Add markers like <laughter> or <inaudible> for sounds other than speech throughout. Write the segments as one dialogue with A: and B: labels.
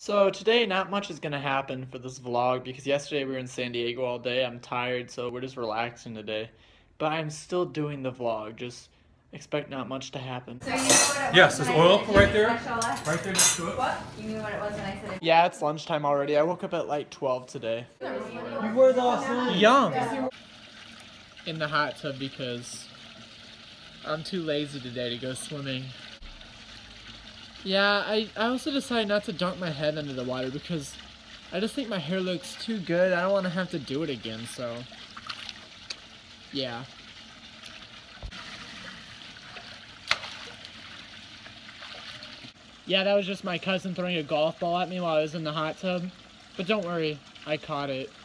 A: So today, not much is gonna happen for this vlog because yesterday we were in San Diego all day. I'm tired, so we're just relaxing today. But I'm still doing the vlog. Just expect not much to happen.
B: So you knew what it
C: Yes,
B: was
C: there's oil right there.
B: Mashallah?
C: Right there next to it.
B: What? You knew what it was when I said it.
A: Yeah, it's lunchtime already. I woke up at like 12 today.
C: You were the
A: Yum! In the hot tub because I'm too lazy today to go swimming. Yeah, I, I also decided not to dunk my head under the water because I just think my hair looks too good. I don't want to have to do it again, so. Yeah. Yeah, that was just my cousin throwing a golf ball at me while I was in the hot tub. But don't worry, I caught it. <sighs>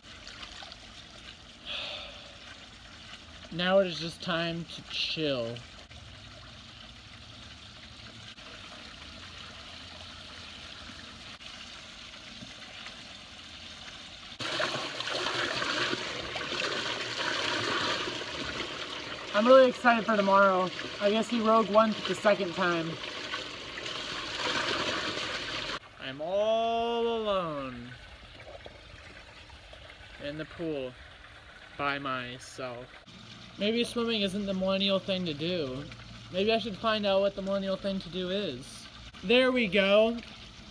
A: Now it is just time to chill. I'm really excited for tomorrow. I guess he Rogue One the second time. I'm all alone in the pool by myself. Maybe swimming isn't the millennial thing to do. Maybe I should find out what the millennial thing to do is. There we go.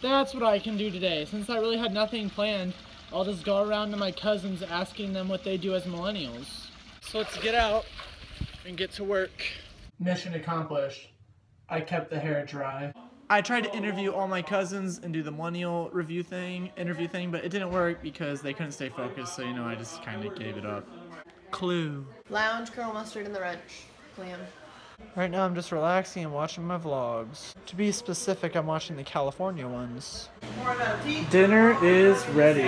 A: That's what I can do today. Since I really had nothing planned, I'll just go around to my cousins asking them what they do as millennials. So let's get out and get to work. Mission accomplished. I kept the hair dry. I tried to interview all my cousins and do the millennial review thing, interview thing, but it didn't work because they couldn't stay focused, so you know, I just kind of gave it up. Clue.
D: Lounge, Colonel Mustard, and the wrench. Clam.
A: Right now I'm just relaxing and watching my vlogs. To be specific, I'm watching the California ones. Dinner is ready.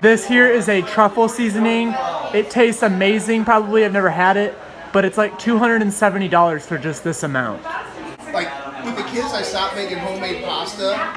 A: This here is a truffle seasoning. It tastes amazing. Probably I've never had it, but it's like $270 for just this amount.
E: Like with the kids, I stopped making homemade pasta.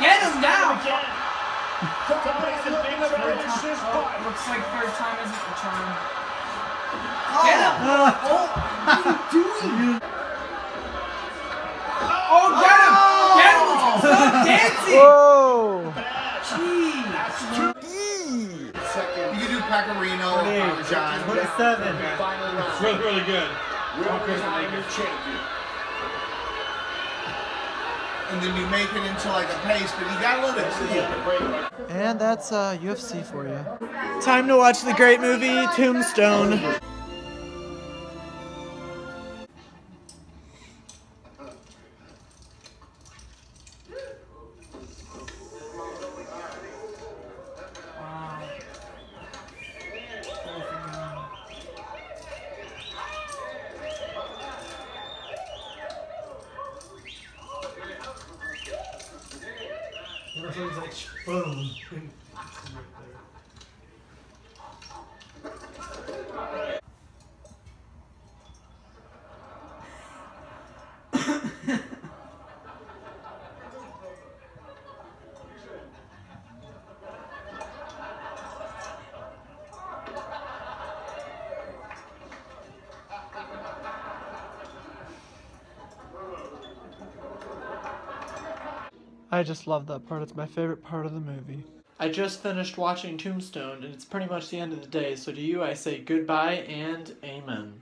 F: Get him now! Looks like third time isn't the charm. Get him! Oh, get him! Get him! Stop dancing!
G: Whoa!
E: You can do pecorino, parmesan.
C: It's really, really good.
E: And then you make it into like a paste, but you gotta let it cool.
G: And that's uh, UFC for you.
A: Time to watch the great movie Tombstone. so it's like boom.
G: I just love that part. It's my favorite part of the movie.
A: I just finished watching Tombstone and it's pretty much the end of the day, so to you I say goodbye and amen.